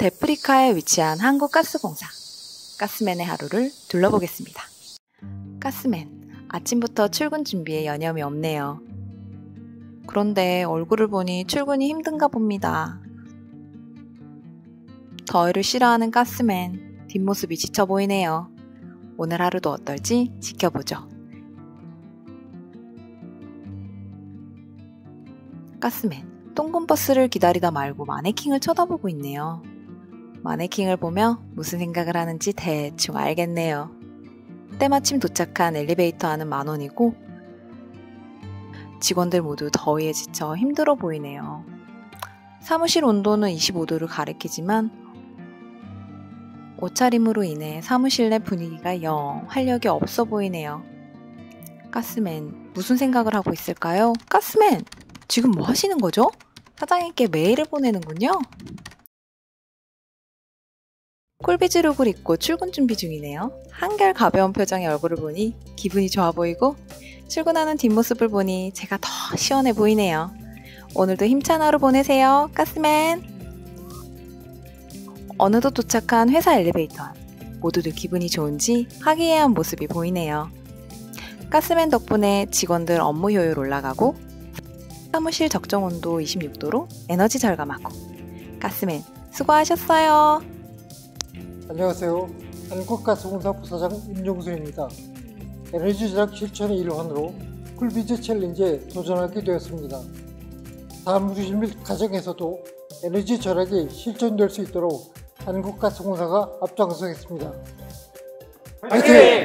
데프리카에 위치한 한국가스공사 가스맨의 하루를 둘러보겠습니다. 가스맨 아침부터 출근 준비에 여념이 없네요. 그런데 얼굴을 보니 출근이 힘든가 봅니다. 더위를 싫어하는 가스맨 뒷모습이 지쳐 보이네요. 오늘 하루도 어떨지 지켜보죠. 가스맨 똥금 버스를 기다리다 말고 마네킹을 쳐다보고 있네요. 마네킹을 보며 무슨 생각을 하는지 대충 알겠네요. 때마침 도착한 엘리베이터 안은 만원이고 직원들 모두 더위에 지쳐 힘들어 보이네요. 사무실 온도는 25도를 가리키지만 옷차림으로 인해 사무실 내 분위기가 영 활력이 없어 보이네요. 가스맨, 무슨 생각을 하고 있을까요? 가스맨, 지금 뭐 하시는 거죠? 사장님께 메일을 보내는군요. 콜비즈룩을 입고 출근 준비 중이네요. 한결 가벼운 표정의 얼굴을 보니 기분이 좋아 보이고 출근하는 뒷모습을 보니 제가 더 시원해 보이네요. 오늘도 힘찬 하루 보내세요. 가스맨! 어느덧 도착한 회사 엘리베이터 안. 모두들 기분이 좋은지 화기애애한 모습이 보이네요. 가스맨 덕분에 직원들 업무 효율 올라가고 사무실 적정 온도 26도로 에너지 절감하고 가스맨 수고하셨어요. 안녕하세요. 한국가스공사 부사장 임종수입니다. 에너지 절약 실천의 일환으로 쿨비즈 챌린지에 도전하게 되었습니다. 사무실 및 가정에서도 에너지 절약이 실천될 수 있도록 한국가스공사가 앞장서겠습니다. 화이팅!